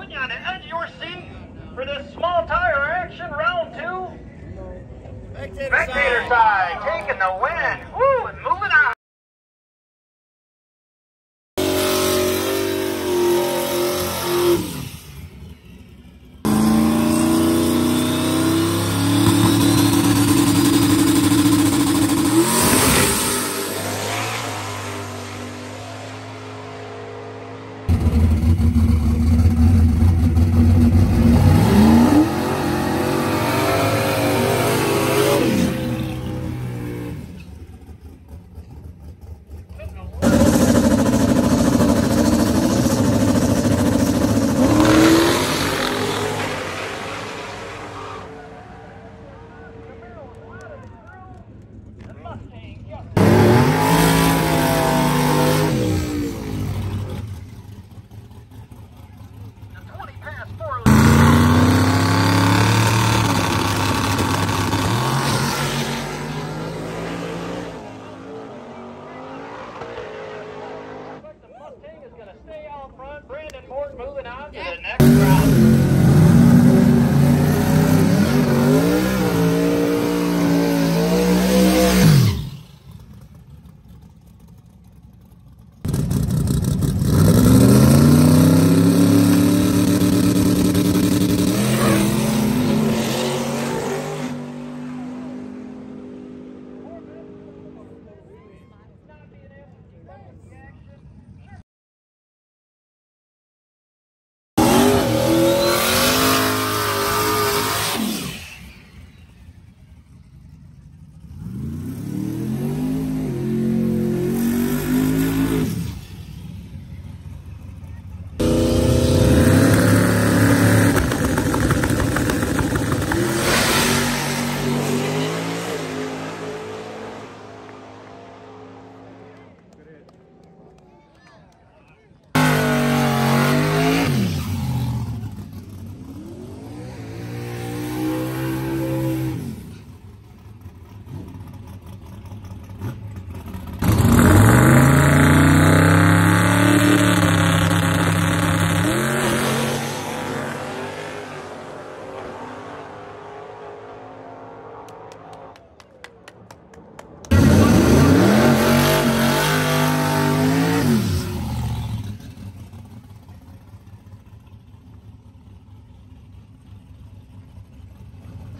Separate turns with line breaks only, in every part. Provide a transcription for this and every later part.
put you on the edge of your seat for this small tire action round two. Spectator, Spectator side. side taking the win. Woo!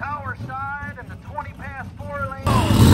tower side and the 20 past four lane.